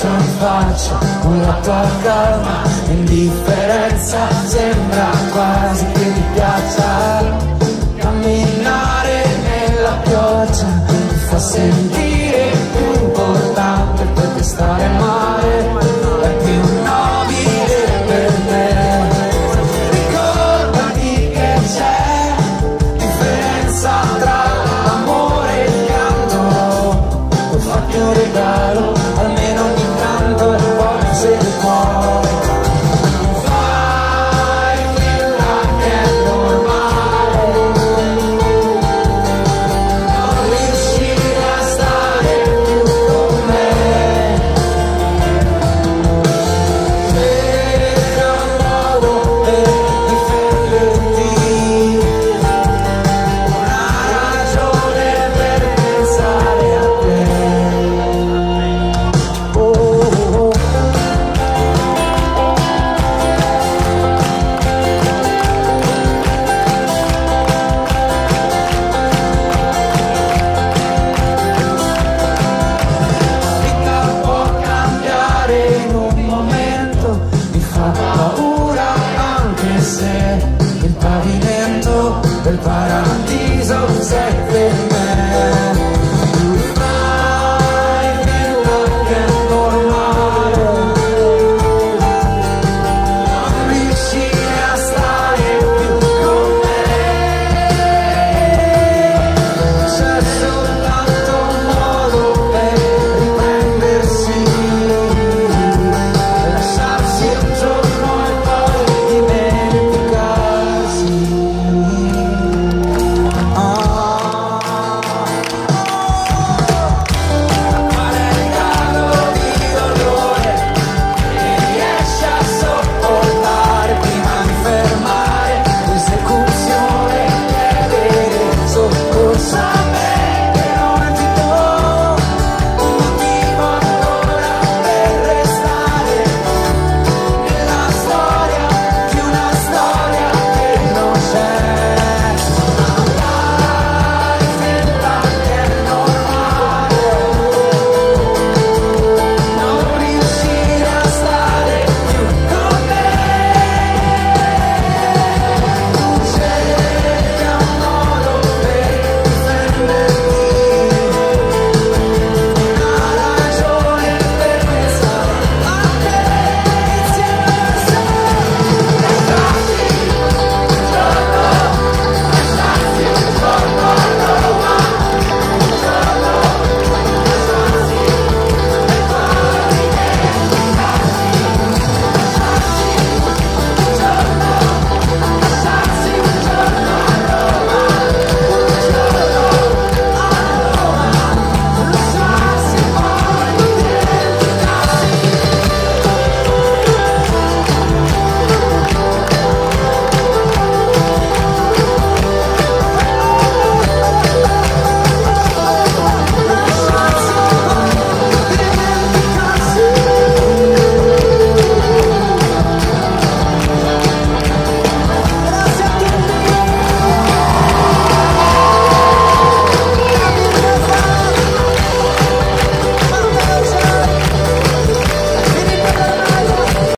bacio in faccia, con la tua calma, indifferenza, sembra quasi che ti piaccia. Camminare nella pioggia, ti fa sentire più importante perché stare male. È più nobile per me. Ricordati che c'è differenza tra l'amore e il pianto, puoi farti un regalo il pavimento del paradiso serve bene